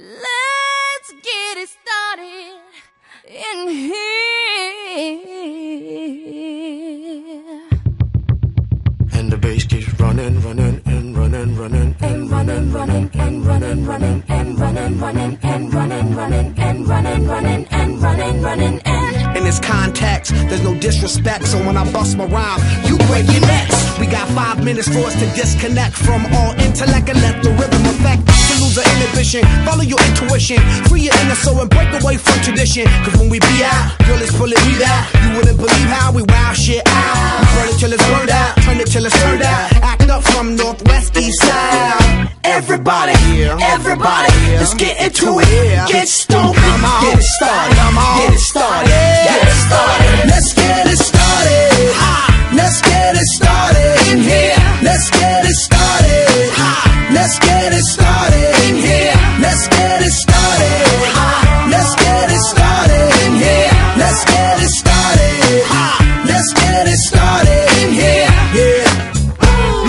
Let's get it started in here. And the bass keeps running, running, and running, running, and running, running, and running, running, and running, running, and running, running, and running, running, and running, running, and this context, there's no disrespect. So when I bust my rhyme, you break your necks. We got five minutes for us to disconnect from all intellect and let the rhythm affect. To lose the inhibition, follow your intuition, free your inner soul and break away from tradition. Cause when we be out, girl, it's pulling me out. You wouldn't believe how we wow shit out. We burn it till it's burned out, turn it till it's turned out. Act up from northwest, east side. Everybody, everybody, let's get into it. Get stoned, get it started, get it started,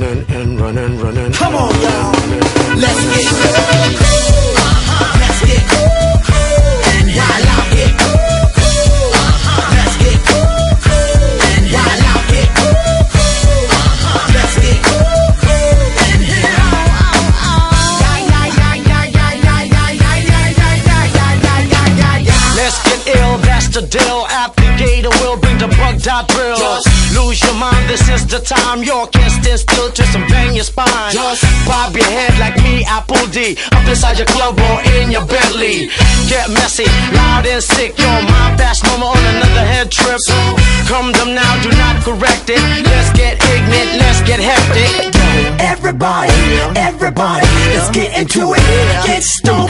running, running, and running, running. Come on, y'all. Let's get cool. Let's get cool. And while I get cool. Let's get cool. And while I get cool. Let's get cool. And Let's get ill, that's the deal. Applicator will the bug dot drill. Lose your mind, this is the time. You can't stand still, twist and bang your spine. Just Bob your head like me, Apple D. Up inside your club or in your Bentley. Get messy, loud and sick. Your mind fast moment on another head trip. Come them now, do not correct it. Let's get ignorant, let's get hectic. Everybody, everybody, let's get into it. Get stoked,